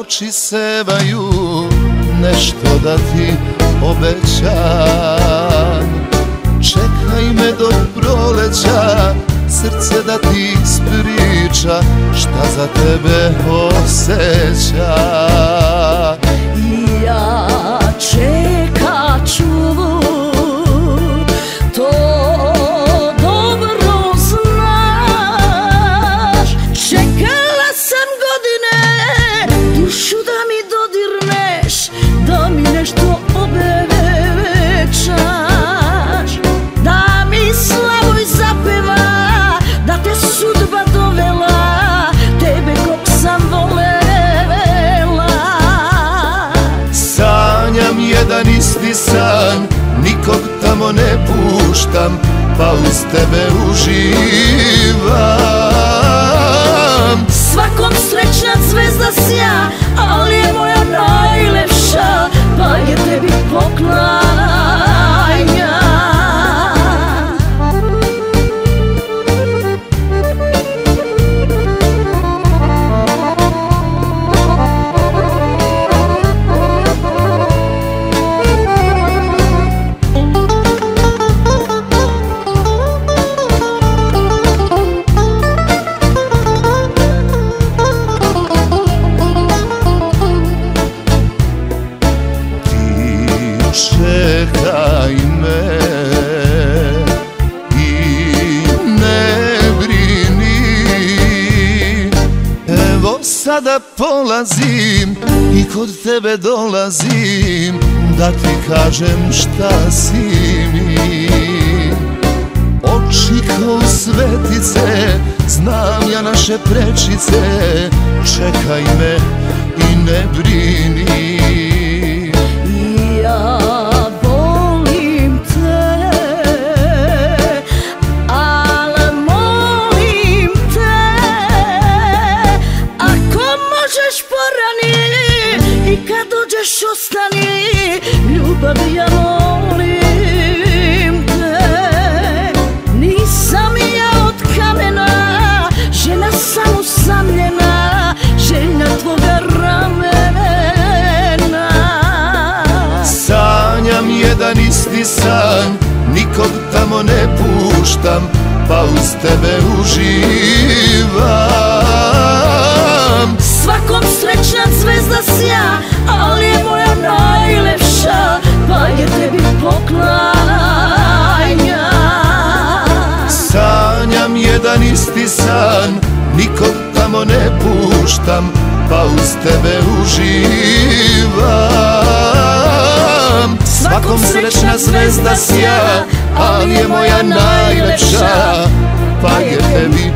oči sevaju Nešto da ti obećam. Čekaj me do proleća Srce da ti ispriča Šta za tebe osjeća san Nikog tamo ne puštam Pa uz tebe uživam. Svakom srećna zvezda sja Ali je moja sada polazim i kod tebe dolazim Da ti kažem šta si mi. Oči kao svetice, znam ja naše prečice Čekaj me i ne brini Ljubav ja molim te. Nisam ja od kamena Žena sam usamljena Željna tvoga ramena. Sanjam jedan isti san Nikog tamo ne puštam Pa uz tebe uživam isti san Nikog tamo ne puštam Pa uz tebe uživam. Svakom srećna zvezda sja Ali je moja najlepša. Pa je tebi